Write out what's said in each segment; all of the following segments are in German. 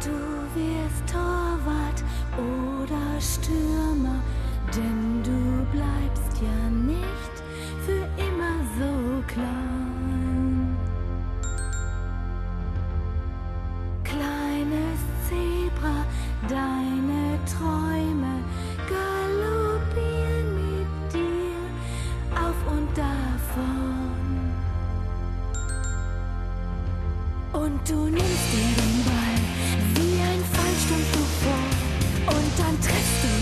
Du wirst Torwart oder Stürmer, denn du bleibst ja nicht für immer so klein. Kleines Zebra, deine Träume galoppieren mit dir auf und davon. Und du nimmst dir den Ball du vor. Und dann triffst du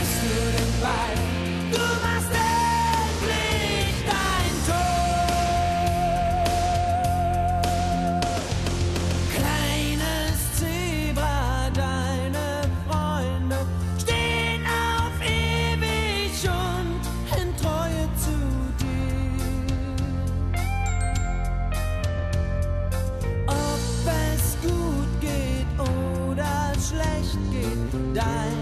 Du machst endlich dein Tor. Kleines Zebra, deine Freunde stehen auf ewig und in Treue zu dir. Ob es gut geht oder schlecht geht, dein